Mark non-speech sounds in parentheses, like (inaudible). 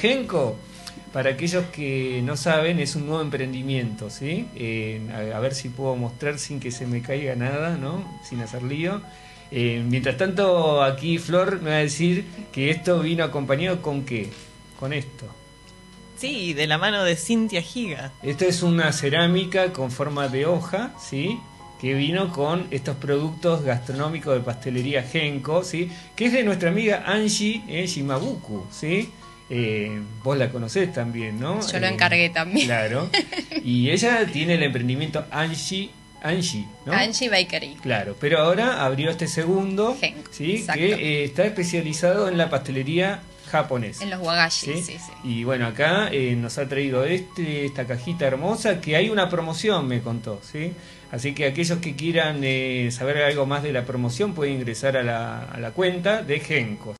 Genko, para aquellos que no saben, es un nuevo emprendimiento, ¿sí? Eh, a, a ver si puedo mostrar sin que se me caiga nada, ¿no? Sin hacer lío. Eh, mientras tanto, aquí Flor me va a decir que esto vino acompañado con qué? Con esto. Sí, de la mano de Cintia Giga. Esto es una cerámica con forma de hoja, ¿sí? Que vino con estos productos gastronómicos de pastelería Genko, ¿sí? Que es de nuestra amiga Angie eh, Shimabuku, ¿sí? Eh, vos la conocés también, ¿no? Yo lo Eh, encargué también. Claro. (laughs) Y ella tiene el emprendimiento Angie, Angie, ¿no? Angie Bakery. Claro, pero ahora abrió este segundo, Genko, ¿sí? exacto. Que eh, está especializado en la pastelería japonesa. En los wagashi, ¿sí? sí, sí. Y bueno, acá eh, nos ha traído este, esta cajita hermosa que hay una promoción, me contó, ¿sí? Así que aquellos que quieran eh, saber algo más de la promoción pueden ingresar a la, a la cuenta de Genko.